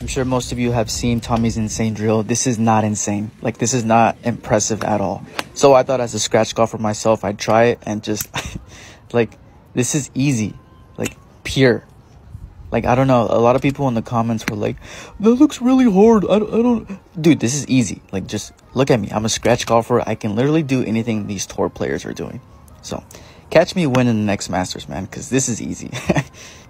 I'm sure most of you have seen Tommy's insane drill. This is not insane. Like, this is not impressive at all. So I thought as a scratch golfer myself, I'd try it and just, like, this is easy. Like, pure. Like, I don't know. A lot of people in the comments were like, that looks really hard. I don't, I don't. Dude, this is easy. Like, just look at me. I'm a scratch golfer. I can literally do anything these tour players are doing. So, catch me winning the next Masters, man, because this is easy.